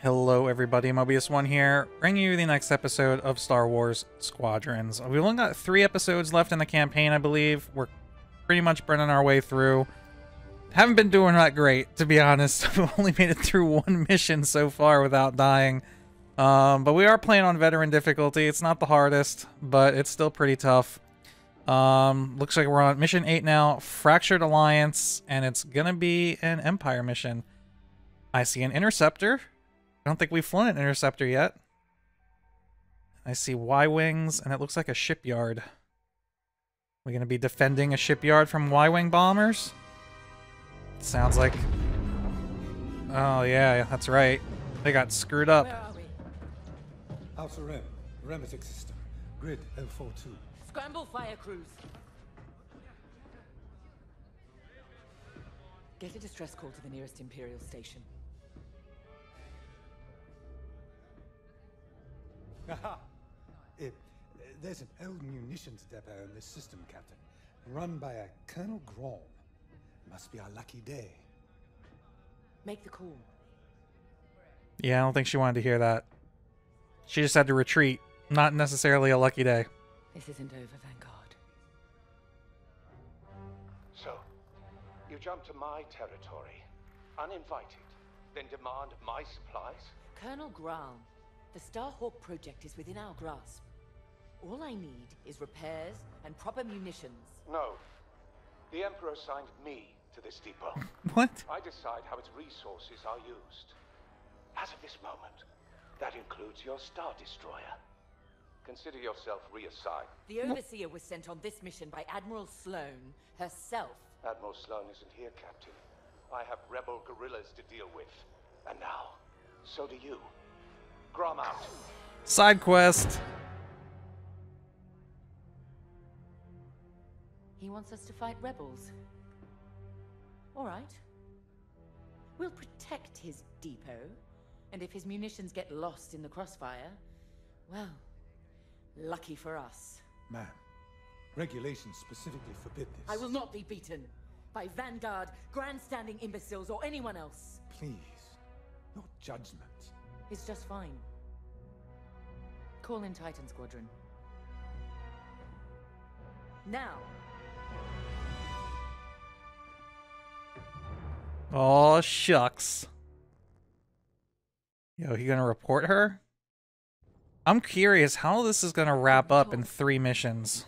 Hello, everybody. Mobyus One here, bringing you the next episode of Star Wars Squadrons. We've only got three episodes left in the campaign, I believe. We're pretty much burning our way through. Haven't been doing that great, to be honest. We've only made it through one mission so far without dying. Um, but we are playing on veteran difficulty. It's not the hardest, but it's still pretty tough. Um, looks like we're on mission 8 now, Fractured Alliance, and it's gonna be an Empire mission. I see an Interceptor. I don't think we've flown an interceptor yet. I see Y-Wings, and it looks like a shipyard. We're going to be defending a shipyard from Y-Wing bombers? Sounds like... Oh, yeah, that's right. They got screwed up. Where are we? Alpha Rem, Remetic system, grid L42. Scramble fire crews. Get a distress call to the nearest Imperial station. Aha! It, eh, there's an old munitions depot in this system, Captain. Run by a Colonel Grom. Must be our lucky day. Make the call. Yeah, I don't think she wanted to hear that. She just had to retreat. Not necessarily a lucky day. This isn't over, Vanguard. So, you jump to my territory, uninvited, then demand my supplies? Colonel Graal, the Starhawk project is within our grasp. All I need is repairs and proper munitions. No. The Emperor assigned me to this depot. What? I decide how its resources are used. As of this moment, that includes your Star Destroyer. Consider yourself reassigned. The Overseer was sent on this mission by Admiral Sloane herself. Admiral Sloane isn't here, Captain. I have rebel guerrillas to deal with. And now, so do you. Grom out. Side quest. He wants us to fight rebels. All right. We'll protect his depot, and if his munitions get lost in the crossfire, well, lucky for us. Ma'am, regulations specifically forbid this. I will not be beaten by Vanguard, grandstanding imbeciles, or anyone else. Please, not judgment. It's just fine. Call in Titan Squadron. Now. Oh shucks. Yo, he gonna report her? I'm curious how this is gonna wrap up in three missions.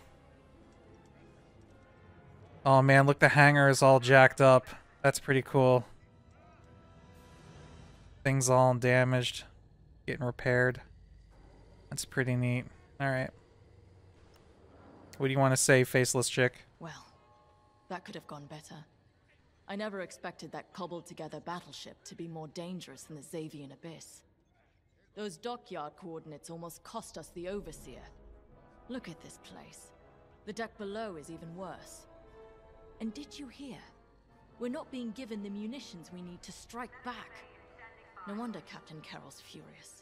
Oh man, look the hangar is all jacked up. That's pretty cool. Things all damaged. Getting repaired. That's pretty neat. Alright. What do you want to say, faceless chick? Well, that could have gone better. I never expected that cobbled together battleship to be more dangerous than the Xavian Abyss. Those dockyard coordinates almost cost us the Overseer. Look at this place. The deck below is even worse. And did you hear? We're not being given the munitions we need to strike back. No wonder Captain Kerrill's furious.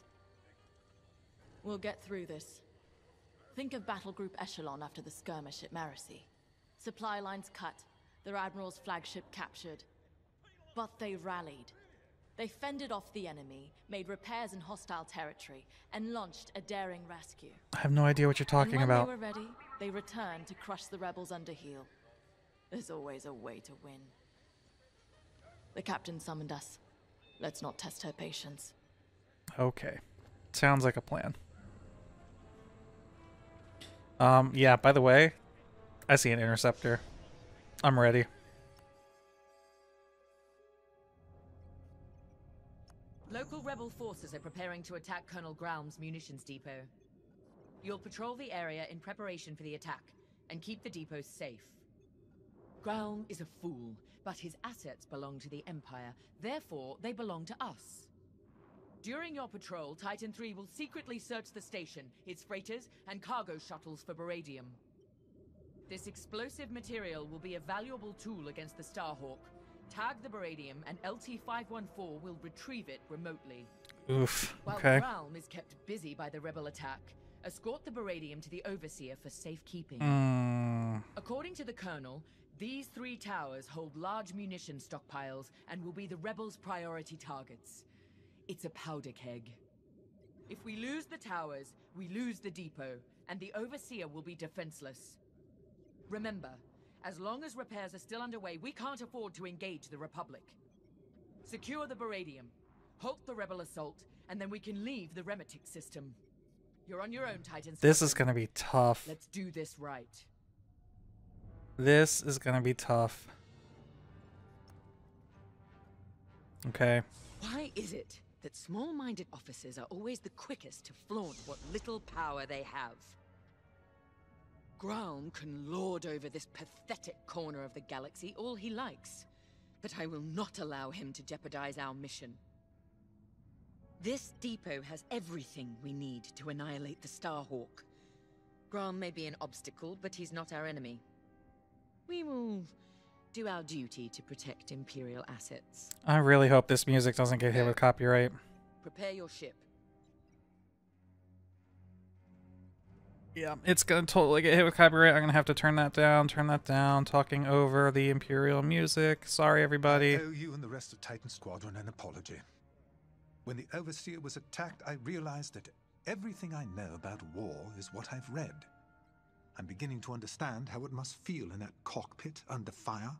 We'll get through this. Think of Battle Group Echelon after the skirmish at Marasi. Supply lines cut, their admiral's flagship captured. But they rallied. They fended off the enemy, made repairs in hostile territory, and launched a daring rescue. I have no idea what you're talking when about. they were ready, they returned to crush the rebels under heel. There's always a way to win. The captain summoned us. Let's not test her patience. Okay. Sounds like a plan. Um, yeah, by the way, I see an interceptor. I'm ready. Local rebel forces are preparing to attack Colonel Graum's munitions depot. You'll patrol the area in preparation for the attack, and keep the depot safe. Graum is a fool, but his assets belong to the Empire, therefore they belong to us. During your patrol, Titan III will secretly search the station, its freighters, and cargo shuttles for Baradium. This explosive material will be a valuable tool against the Starhawk. Tag the Baradium, and LT-514 will retrieve it remotely. Oof. While Okay. Realm is kept busy by the rebel attack, escort the Baradium to the Overseer for safekeeping. Mm, According to the Colonel, these three towers hold large munition stockpiles and will be the rebels' priority targets. It's a powder keg. If we lose the towers, we lose the depot, and the Overseer will be defenseless. Remember, as long as repairs are still underway, we can't afford to engage the Republic. Secure the Baradium, halt the rebel assault, and then we can leave the Remetic system. You're on your own, Titan. This is gonna be tough. Let's do this right. This is gonna be tough. Okay. Why is it that small-minded officers are always the quickest to flaunt what little power they have? Graum can lord over this pathetic corner of the galaxy all he likes, but I will not allow him to jeopardize our mission. This depot has everything we need to annihilate the Starhawk. Graum may be an obstacle, but he's not our enemy. We will do our duty to protect Imperial assets. I really hope this music doesn't get hit with copyright. Prepare your ship. Yeah, it's gonna totally get hit with copyright. I'm gonna have to turn that down, turn that down, talking over the Imperial music. Sorry, everybody. I owe you and the rest of Titan Squadron an apology. When the Overseer was attacked, I realized that everything I know about war is what I've read. I'm beginning to understand how it must feel in that cockpit under fire.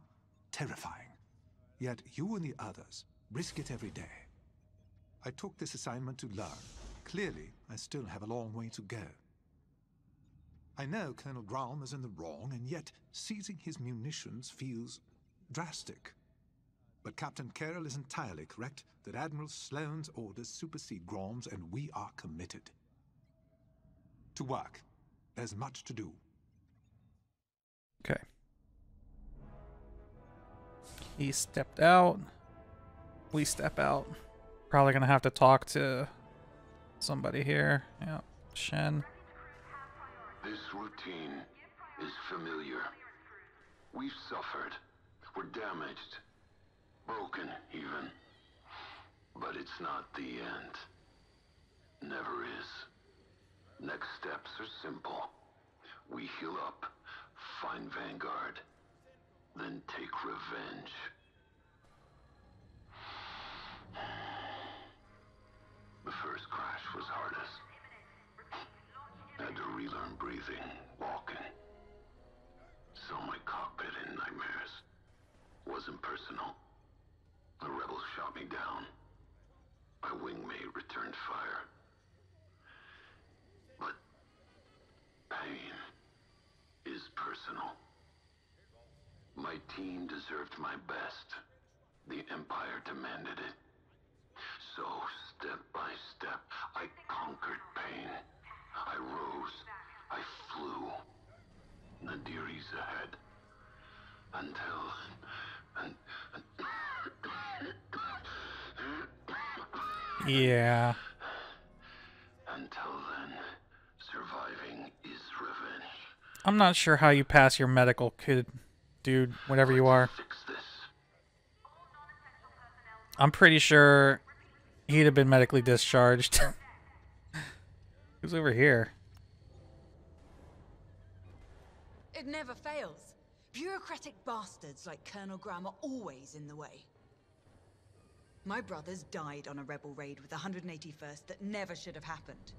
Terrifying. Yet you and the others risk it every day. I took this assignment to learn. Clearly, I still have a long way to go. I know Colonel Graum is in the wrong, and yet seizing his munitions feels drastic. But Captain Kerrill is entirely correct that Admiral Sloane's orders supersede Graum's, and we are committed. To work. There's much to do. Okay. He stepped out. We step out. Probably gonna have to talk to somebody here. Yeah, Shen. This routine is familiar. We've suffered. We're damaged. Broken, even. But it's not the end. Never is. Next steps are simple. We heal up, find Vanguard, then take revenge. The first crash was hardest. Had to relearn breathing, walking. Saw my cockpit in nightmares. Wasn't personal. The rebels shot me down. My wingmate returned fire. But pain is personal. My team deserved my best. The Empire demanded it. So, step by step, I conquered pain. I rose. I flew. Nadiri's ahead. Until... un- Yeah. Until then, surviving is revenge. I'm not sure how you pass your medical, kid, dude, whatever you are. I'm pretty sure he'd have been medically discharged. Who's over here? It never fails. Bureaucratic bastards like Colonel Graham are always in the way. My brothers died on a rebel raid with the 181st that never should have happened.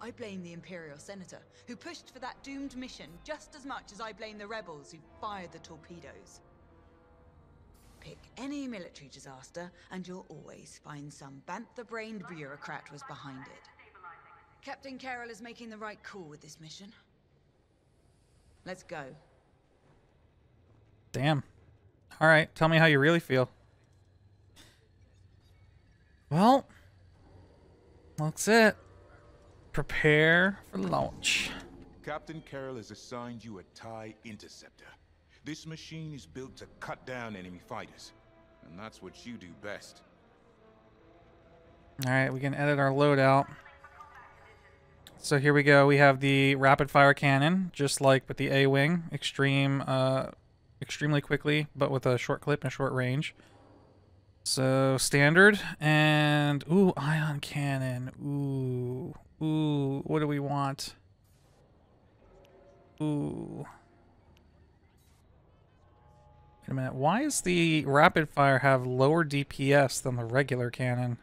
I blame the Imperial Senator, who pushed for that doomed mission just as much as I blame the rebels who fired the torpedoes. Pick any military disaster, and you'll always find some bantha-brained bureaucrat was behind it. Captain Kerrill is making the right call with this mission. Let's go. Damn. All right, tell me how you really feel. Well, that's it. Prepare for launch. Captain Kerrill has assigned you a TIE Interceptor. This machine is built to cut down enemy fighters. And that's what you do best. All right, we can edit our loadout. So here we go. We have the rapid fire cannon, just like with the A-wing, extreme, uh, extremely quickly, but with a short clip and short range. So standard and ooh, ion cannon. Ooh, ooh. What do we want? Ooh. Wait a minute. Why does the rapid fire have lower DPS than the regular cannon?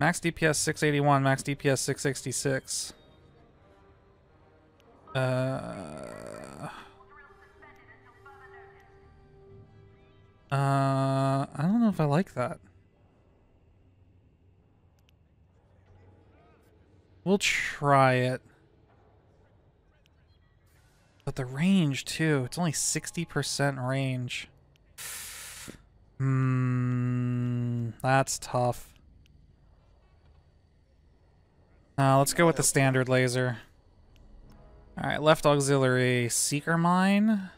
Max DPS 681, max DPS 666. Uh, uh, I don't know if I like that. We'll try it. But the range, too. It's only 60% range. Hmm, that's tough. Uh, let's go with the standard laser. Alright, left auxiliary seeker mine.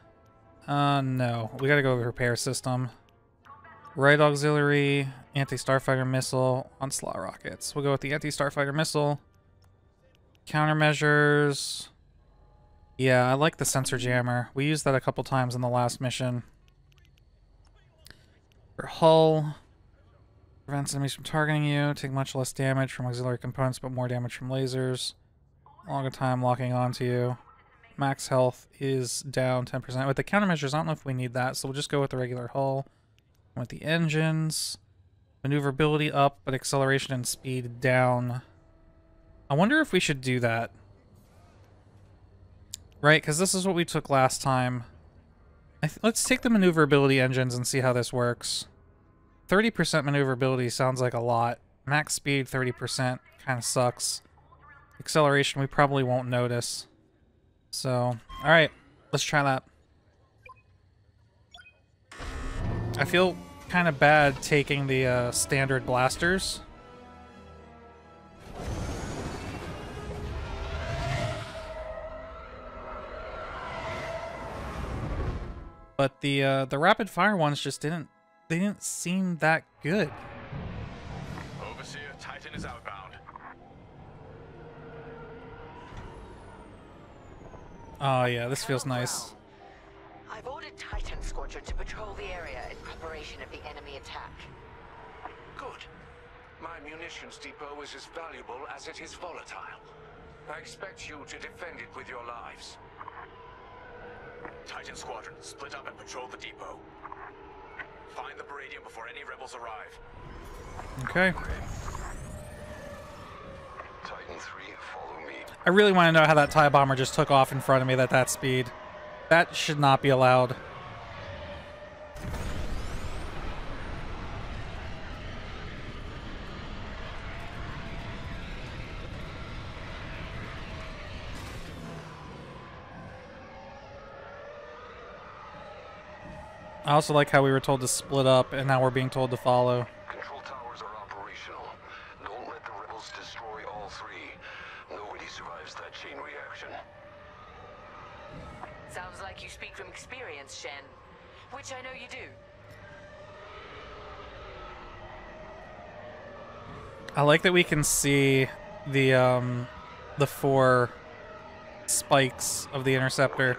Uh, no. We gotta go repair system. Right auxiliary, anti-starfighter missile, onslaught rockets. We'll go with the anti-starfighter missile. Countermeasures. Yeah, I like the sensor jammer. We used that a couple times in the last mission. For hull, Prevents enemies from targeting you. Take much less damage from auxiliary components, but more damage from lasers. Longer time locking onto you. Max health is down 10%. With the countermeasures, I don't know if we need that, so we'll just go with the regular hull. With the engines. Maneuverability up, but acceleration and speed down. I wonder if we should do that. Right, because this is what we took last time. let's take the maneuverability engines and see how this works. 30% maneuverability sounds like a lot. Max speed, 30%, kind of sucks. Acceleration, we probably won't notice. So, alright, let's try that. I feel kind of bad taking the uh, standard blasters. But the uh, the rapid fire ones just didn't they didn't seem that good. Oh yeah, this feels nice. I've ordered Titan Squadron to patrol the area in preparation of the enemy attack. Good. My munitions depot is as valuable as it is volatile. I expect you to defend it with your lives. Titan Squadron, split up and patrol the depot. Find the Baradium before any rebels arrive. Okay. Titan 3, follow me. I really want to know how that TIE bomber just took off in front of me at that speed. That should not be allowed. I also like how we were told to split up, and now we're being told to follow. Which I know you do. I like that we can see the um the four spikes of the interceptor.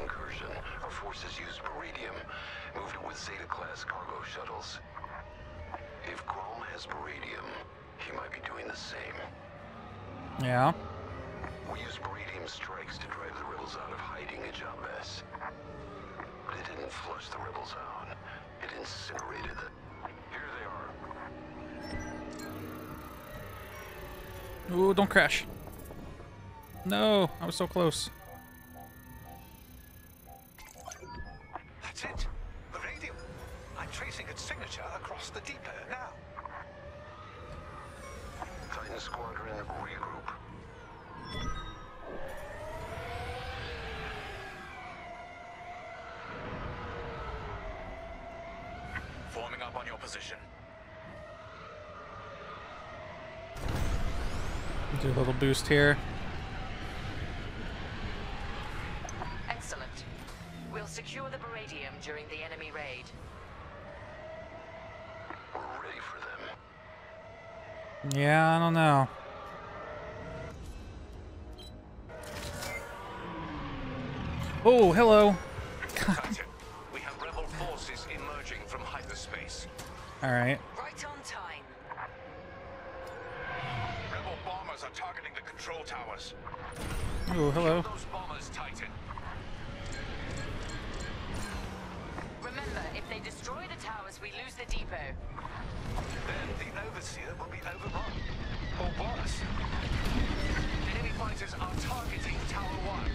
Incursion, our forces used Baradium, moved it with Zeta-class cargo shuttles. If Grom has Baradium, he might be doing the same. Yeah. We used Baradium strikes to drive the rebels out of hiding at Jabez. But it didn't flush the rebels out. It incinerated them. Here they are. Ooh, don't crash. No, I was so close. That's it. The radium. I'm tracing its signature across the depot now. Titan Squadron regroup. Forming up on your position. Do a little boost here. Excellent. We'll secure the Baradium during the enemy raid. We're ready for them. Yeah, I don't know. Oh, hello. Titan, we have rebel forces emerging from hyperspace. All right. Right on time. Rebel bombers are targeting the control. Oh, hello. Those bombers, Titan. Remember, if they destroy the towers, we lose the depot. Then the Overseer will be overrun. Or worse. Enemy fighters are targeting Tower 1.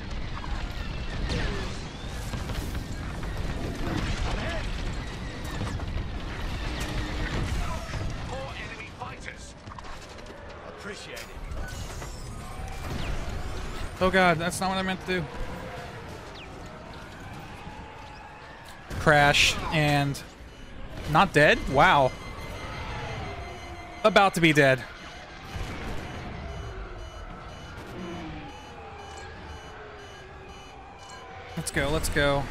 More enemy fighters. Appreciate it. Oh god, that's not what I meant to do. Crash and not dead? Wow. About to be dead. Let's go, let's go.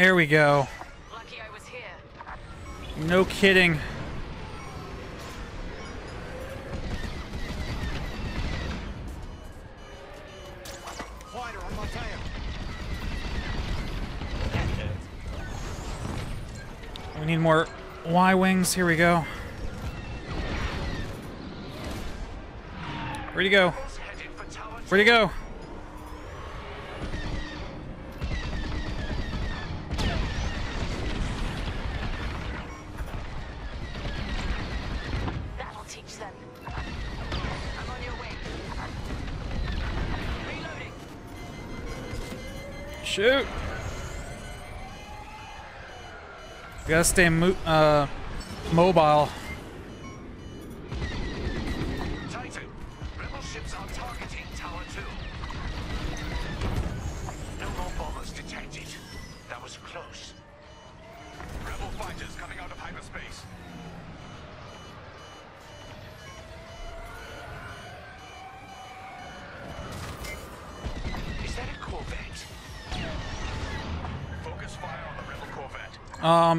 There we go. Lucky I was here. No kidding. Fighter on my tail. We need more Y-wings. Here we go. Where'd he go? Headed for Tower 2. Where'd he go? Shoot. We gotta stay mo uh, mobile.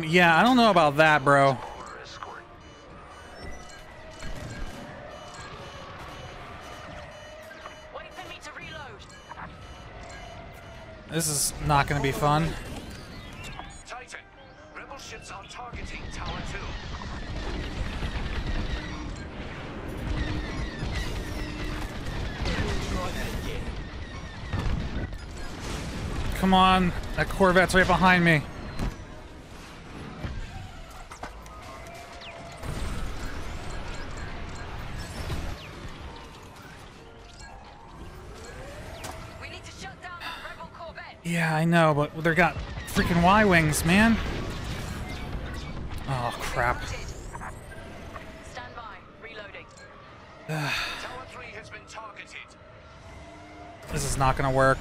Yeah, I don't know about that, bro. Or escort. Wait for me to reload. This is not gonna be fun. Titan, rebel ships are targeting Tower 2. Try that again. Come on, that Corvette's right behind me. I know, but they got freaking Y-wings, man. Oh, crap. Stand by. Reloading. Tower 3 has been targeted. This is not gonna work.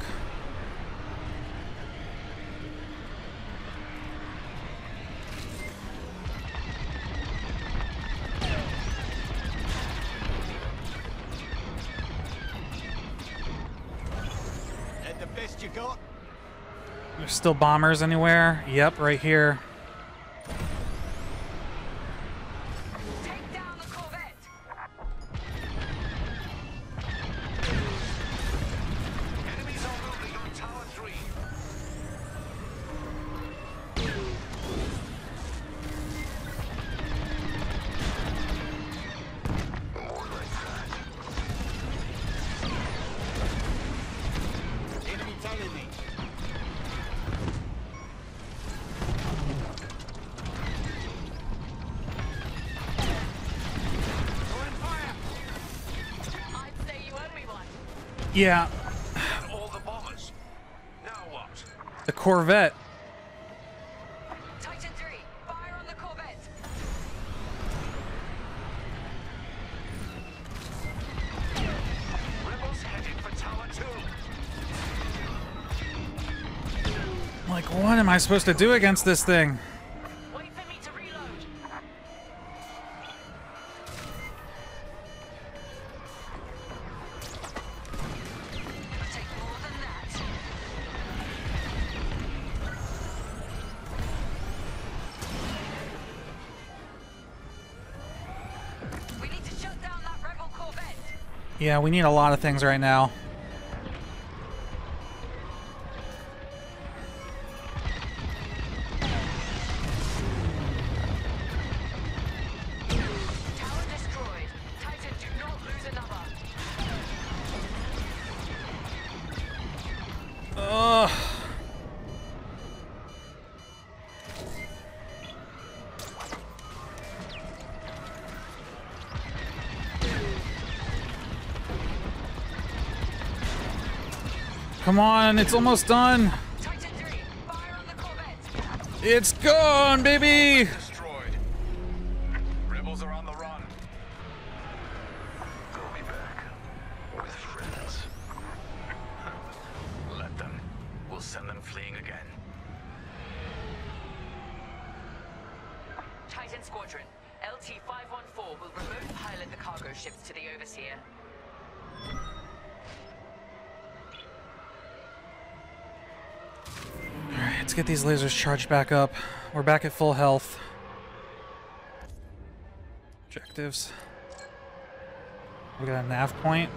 Still bombers anywhere? Yep, right here. Yeah, all the bombers. Now what? the Corvette. Titan 3, fire on the Corvette. Rebels heading for Tower 2. Like, what am I supposed to do against this thing? Yeah, we need a lot of things right now. Come on, it's almost done. Titan 3, fire on the Corvette. It's gone, baby. Destroyed. Rebels are on the run. They'll be back. With friends. Let them. We'll send them fleeing again. Titan Squadron, LT-514 will remote pilot the cargo ships to the Overseer. Alright, let's get these lasers charged back up. We're back at full health. Objectives. We got a nav point.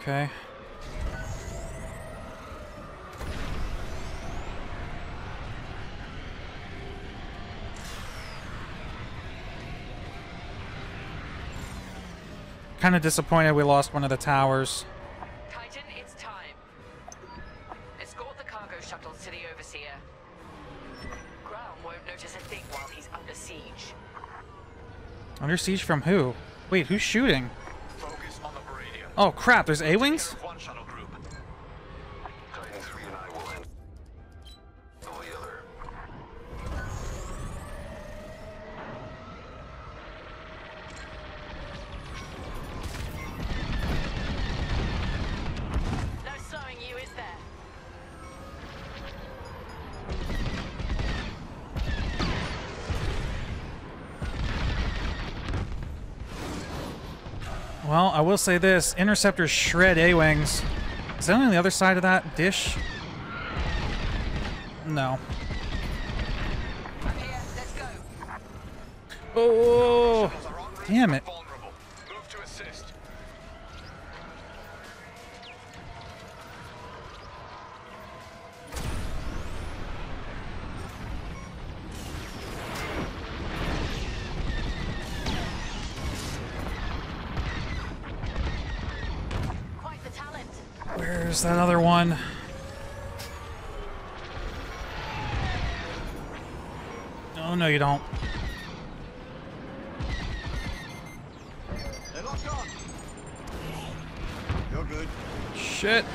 Okay. Kind of disappointed we lost one of the towers. Under siege from who? Wait, who's shooting? Focus on the Oh crap, there's A-Wings? Well, I will say this. Interceptors shred A-Wings. Is that on the other side of that dish? No. Oh, no, you don't. They're locked on. You're good. Shit.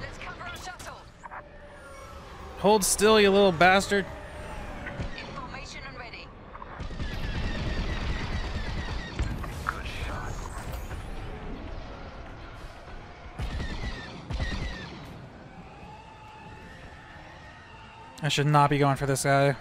Let's cover our shuttle. Hold still, you little bastard. Information and ready. Good shot. Should not be going for this guy.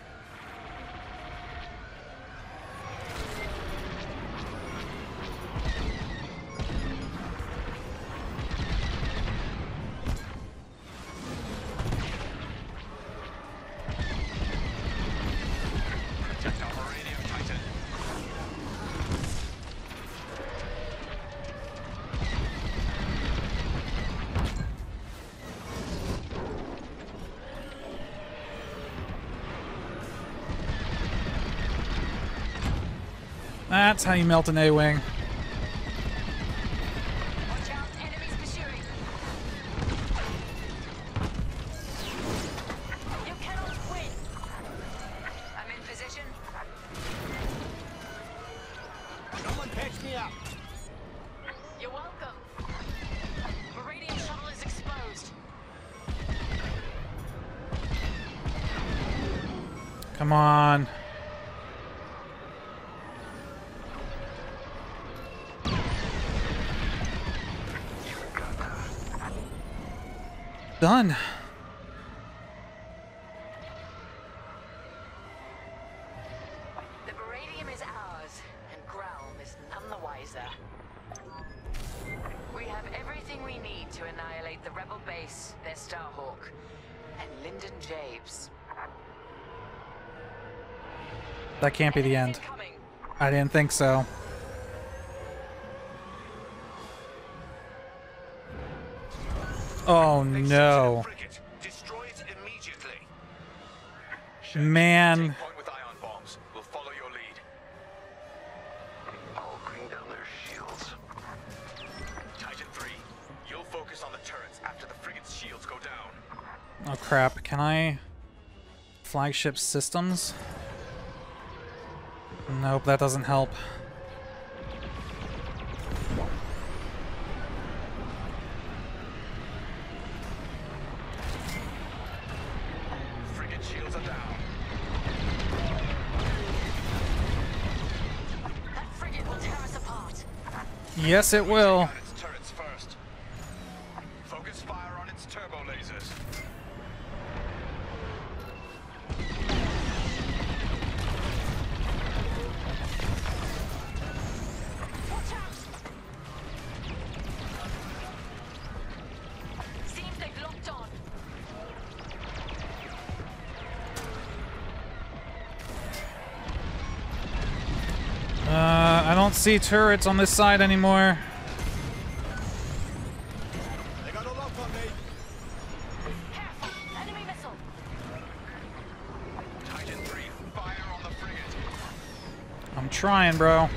That's how you melt an A-Wing. Done. The Baradium is ours, and Gralm is none the wiser. We have everything we need to annihilate the Rebel base, their Starhawk, and Lindon Javes. That can't be the end. I didn't think so. Oh no. Destroy it immediately. Man. Point with ion bombs. We'll follow your lead. I'll bring down their shields. Titan 3, you'll focus on the turrets after the frigate's Oh, shields go down. Oh crap, can I... Flagship systems? Nope, that doesn't help. Yes, it will. See turrets on this side anymore. They got a lock on me. Careful! Enemy missile! Titan 3, fire on the frigate. I'm trying, bro.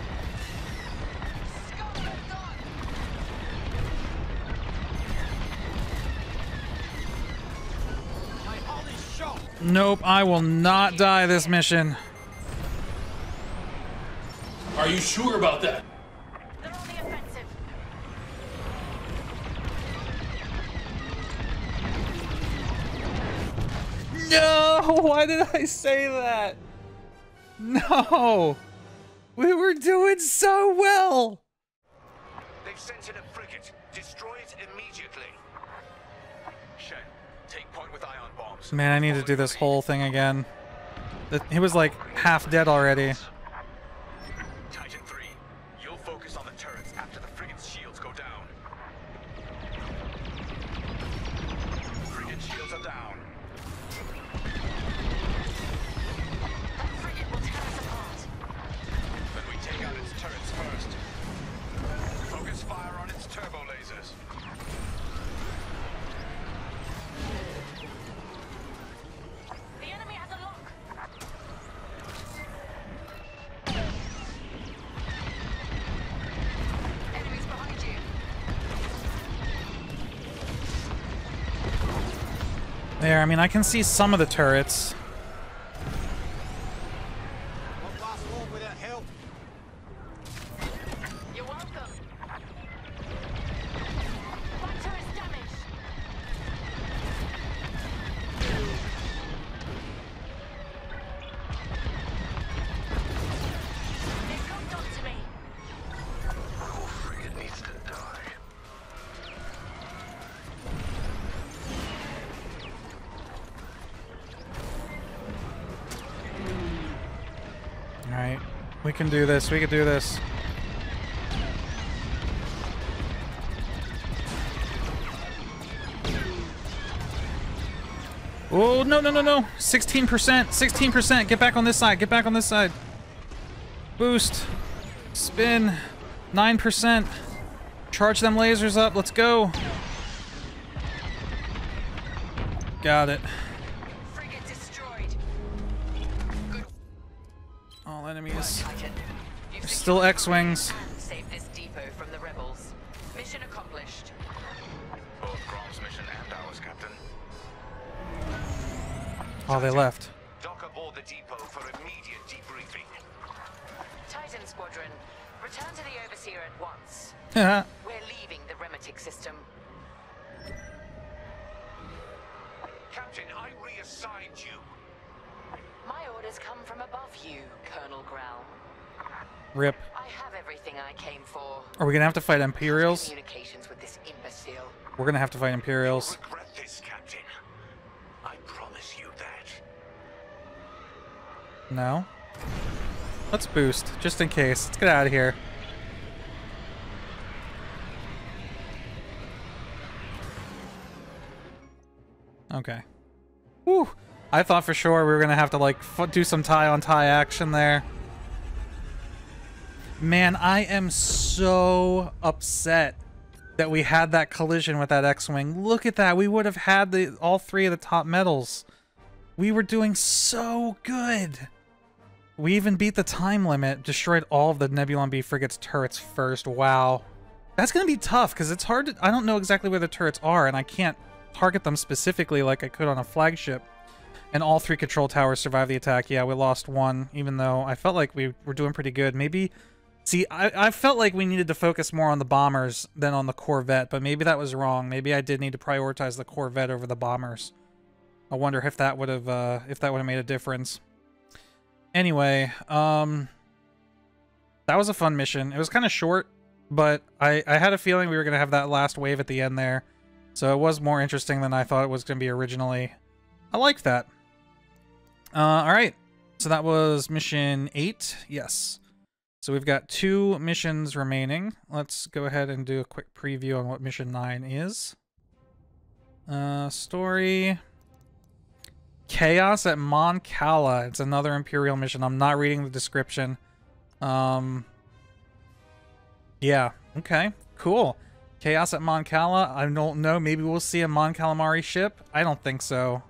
Nope, I will not die this mission. Are you sure about that? They're on the offensive. No! Why did I say that? No! We were doing so well! They've sent in a frigate. Destroy it immediately. Shen, take point with ion bombs. Man, I need to do this whole thing again. He was like half dead already. Mean, I can see some of the turrets. Can do this, we can do this. Oh, no, no, no, no. 16%, 16%. Get back on this side, get back on this side. Boost. Spin. 9%. Charge them lasers up, let's go. Got it. Still X-Wings. Save this depot from the rebels. Mission accomplished. Both Grom's mission and ours, Captain. Oh, they left. Dock aboard the depot for immediate debriefing. Titan Squadron, return to the Overseer at once. Yeah. We're leaving the Remetic system. Captain, I reassigned you. My orders come from above you, Colonel Ground. Rip. I have everything I came for. Are we gonna have to fight Imperials? Communications with this imbecile. We're gonna have to fight Imperials. Regret this, Captain. I promise you that. No? Let's boost, just in case. Let's get out of here. Okay. Whew. I thought for sure we were gonna have to, like, f do some tie-on-tie action there. Man, I am so upset that we had that collision with that X-Wing. Look at that. We would have had the all three of the top medals. We were doing so good. We even beat the time limit, destroyed all of the Nebulon B frigate's turrets first. Wow. That's going to be tough because it's hard to... I don't know exactly where the turrets are, and I can't target them specifically like I could on a flagship. And all three control towers survived the attack. Yeah, we lost one, even though I felt like we were doing pretty good. Maybe... See, I, I felt like we needed to focus more on the bombers than on the Corvette, but maybe that was wrong. Maybe I did need to prioritize the Corvette over the bombers. I wonder if that would have uh, if that would have made a difference. Anyway, um, that was a fun mission. It was kind of short, but I I had a feeling we were gonna have that last wave at the end there, so it was more interesting than I thought it was gonna be originally. I like that. Uh, all right, so that was mission eight. Yes. So we've got two missions remaining. Let's go ahead and do a quick preview on what mission 9 is. Uh, story... Chaos at Mon Cala. It's another Imperial mission. I'm not reading the description. Um, yeah, okay, cool. Chaos at Mon Cala. I don't know. Maybe we'll see a Mon Calamari ship. I don't think so.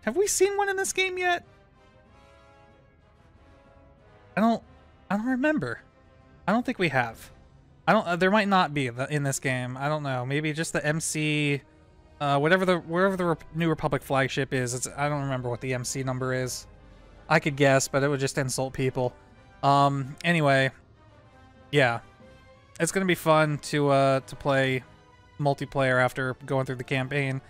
Have we seen one in this game yet? I don't... I don't remember. I don't think we have. I don't. Uh, there might not be in this game. I don't know. Maybe just the MC, uh, whatever the wherever the New Republic flagship is. I don't remember what the MC number is. I could guess, but it would just insult people. Um. Anyway, yeah, it's gonna be fun to uh to play multiplayer after going through the campaign.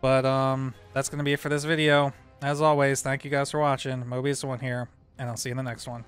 But um, that's gonna be it for this video. As always, thank you guys for watching. Mobyus the one here, and I'll see you in the next one.